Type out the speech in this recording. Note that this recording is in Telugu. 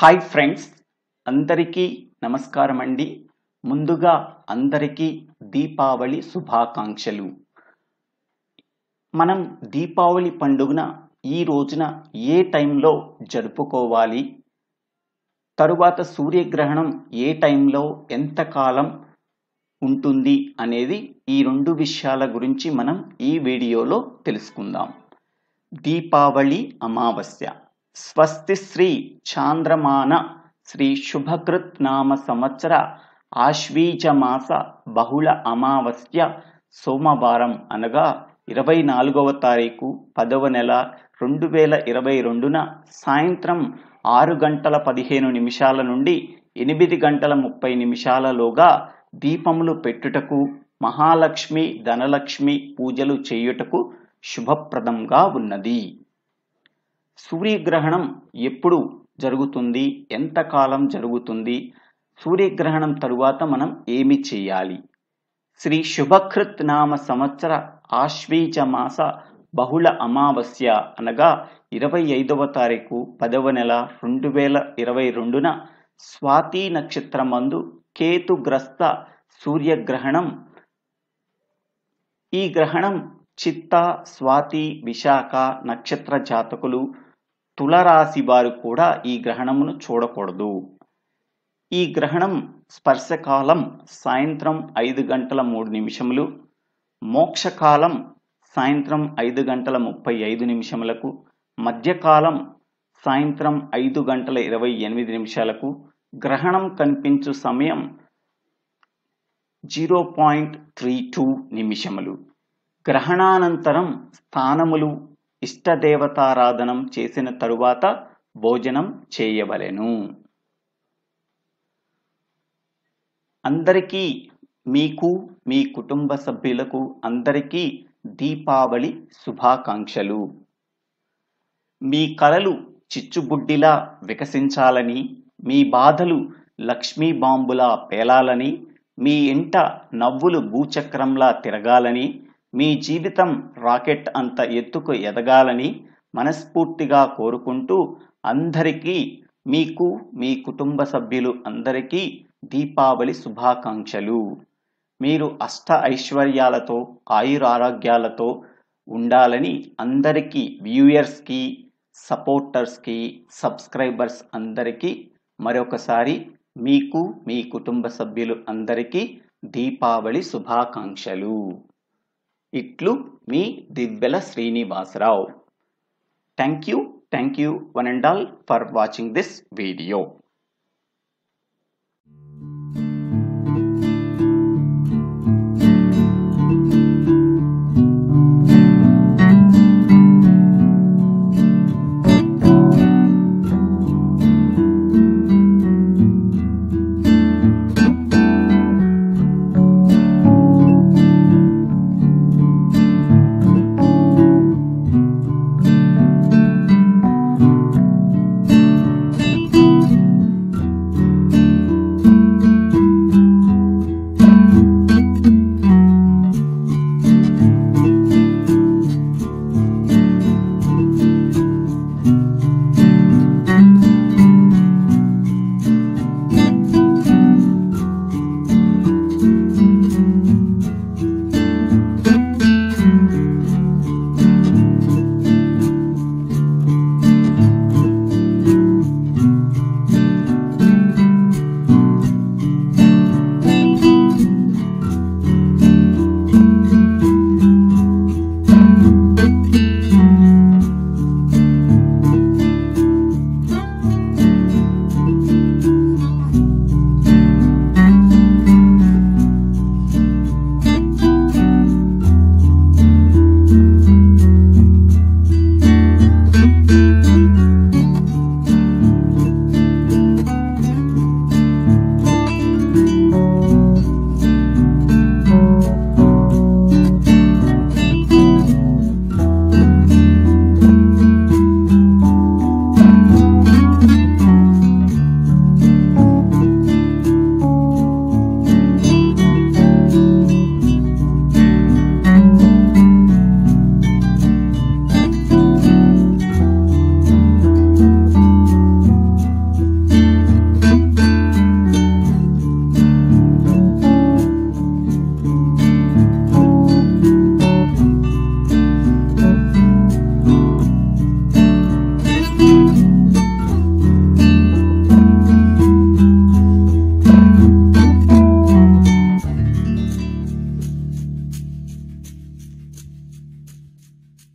హాయ్ ఫ్రెండ్స్ అందరికీ నమస్కారం అండి ముందుగా అందరికీ దీపావళి శుభాకాంక్షలు. మనం దీపావళి పండుగన ఈ రోజున ఏ టైంలో జరుపుకోవాలి? తరువాత సూర్యగ్రహణం ఏ టైంలో ఎంతకాలం ఉంటుంది అనేది ఈ రెండు విషయాల గురించి మనం ఈ వీడియోలో తెలుసుకుందాం. దీపావళి అమావాస్య. స్వస్తి శ్రీ చాంద్రమాన శ్రీ శుభకృత్ నామ సంవత్సర ఆశ్వీజమాస బహుళ అమావాస్య సోమవారం అనగా ఇరవై నాలుగవ తారీఖు పదవ నెల రెండు వేల ఇరవై రెండున సాయంత్రం ఆరు గంటల పదిహేను నిమిషాల నుండి ఎనిమిది గంటల ముప్పై నిమిషాలలోగా దీపములు పెట్టుటకు మహాలక్ష్మి ధనలక్ష్మి పూజలు చేయుటకు శుభప్రదంగా ఉన్నది. సూర్యగ్రహణం ఎప్పుడు జరుగుతుంది? ఎంతకాలం జరుగుతుంది? సూర్యగ్రహణం తరువాత మనం ఏమి చేయాలి? శ్రీ శుభకృత్ నామ సంవత్సర ఆశ్వీజ మాస బహుళ అమావాస్య అనగా ఇరవై ఐదవ తారీఖు పదవ నెల రెండు వేల ఇరవై రెండున స్వాతి నక్షత్రమందు కేతుగ్రస్త సూర్యగ్రహణం. ఈ గ్రహణం చిత్త స్వాతి విశాఖ నక్షత్ర జాతకులు తులరాశి వారు కూడా ఈ గ్రహణమును చూడకూడదు. ఈ గ్రహణం స్పర్శకాలం సాయంత్రం ఐదు గంటల మూడు నిమిషములు మోక్షకాలం సాయంత్రం ఐదు గంటల ముప్పై ఐదు నిమిషములకు మధ్యకాలం సాయంత్రం ఐదు గంటల ఇరవై ఎనిమిది నిమిషాలకు గ్రహణం కనిపించు సమయం జీరో పాయింట్ త్రీ టూ నిమిషములు. గ్రహణానంతరం స్థానములు ఇష్టదేవతారాధనం చేసిన తరువాత భోజనం చేయవలెను. అందరికీ మీకు మీ కుటుంబ సభ్యులకు అందరికీ దీపావళి శుభాకాంక్షలు. మీ కలలు చిచ్చుబుడ్డిలా వికసించాలని మీ బాధలు లక్ష్మీ బాంబులా పేలాలని మీ ఇంట నవ్వులు భూచక్రంలా తిరగాలని మీ జీవితం రాకెట్ అంత ఎత్తుకు ఎదగాలని మనస్ఫూర్తిగా కోరుకుంటూ అందరికీ మీకు మీ కుటుంబ సభ్యులు అందరికీ దీపావళి శుభాకాంక్షలు. మీరు అష్ట ఐశ్వర్యాలతో ఆయురారోగ్యాలతో ఉండాలని అందరికీ వ్యూయర్స్కి సపోర్టర్స్కి సబ్స్క్రైబర్స్ అందరికీ మరొకసారి మీకు మీ కుటుంబ సభ్యులు అందరికీ దీపావళి శుభాకాంక్షలు. ఇట్లు మీ దివ్యల Srinivasarao thank you thank you one and all for watching this video